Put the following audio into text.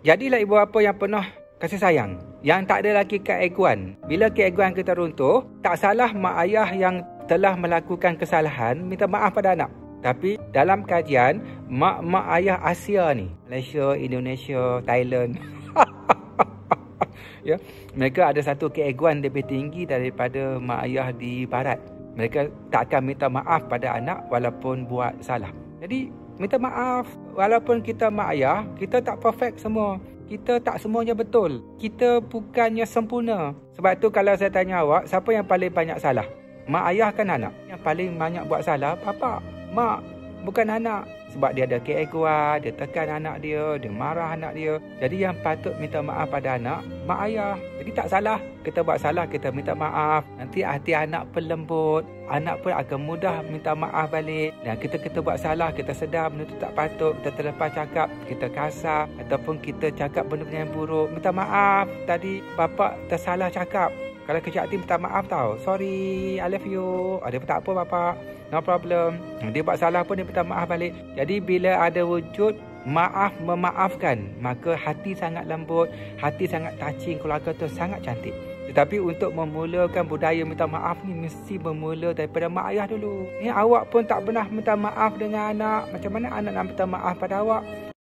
Jadilah ibu bapa yang penuh kasih sayang. Yang tak ada lagi keegoan. Bila keegoan kita runtuh, tak salah mak ayah yang telah melakukan kesalahan minta maaf pada anak. Tapi dalam kajian, mak-mak ayah Asia ni, Malaysia, Indonesia, Thailand, ya, mereka ada satu keegoan lebih tinggi daripada mak ayah di barat. Mereka tak akan minta maaf pada anak walaupun buat salah. Jadi, minta maaf walaupun kita mak ayah, kita tak perfect semua. Kita tak semuanya betul. Kita bukannya sempurna. Sebab tu kalau saya tanya awak, siapa yang paling banyak salah? Mak ayah kan anak? Yang paling banyak buat salah, bapa mak bukan anak sebab dia ada keegoan dia tekan anak dia dia marah anak dia. Jadi yang patut minta maaf pada anak mak ayah. Jadi tak salah. Kita buat salah kita minta maaf. Nanti hati anak pun lembut. Anak pun akan mudah minta maaf balik. Dan kita kita buat salah kita sedar benda tu tak patut. Kita terlepas cakap kita kasar. Ataupun kita cakap benda-benda yang buruk. Minta maaf. Tadi bapa tersalah cakap kalau kecil hati minta maaf tau sorry I love you ada oh, tak apa bapa No problem. Dia buat salah pun dia minta maaf balik. Jadi bila ada wujud maaf memaafkan, maka hati sangat lembut, hati sangat touching, keluarga tu sangat cantik. Tetapi untuk memulakan budaya minta maaf ni mesti bermula daripada mak ayah dulu. Ni awak pun tak pernah minta maaf dengan anak. Macam mana anak nak minta maaf pada awak?